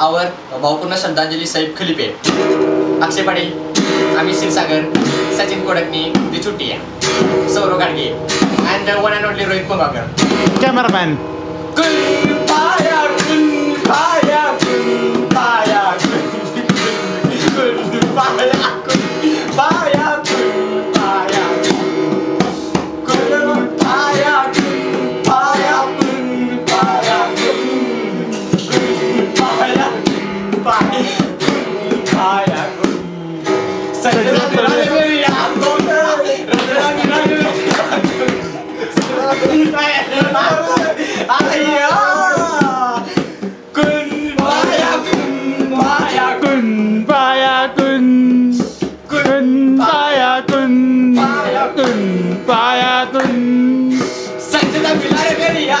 आवर भावपूर्ण श्रद्धांजलि साहब खलिपे अक्षय पाटील आम्ही क्षीरसागर सचिन कोडकनी दिचुटिया Saurav Gadge and one and only Rohit Kumbhakar cameraman पाया Bye, Adun. Sen de bilader ya.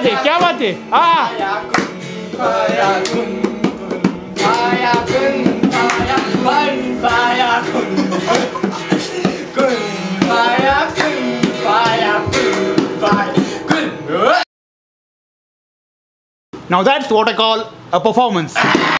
बात क्या बात Now that's what I call a performance.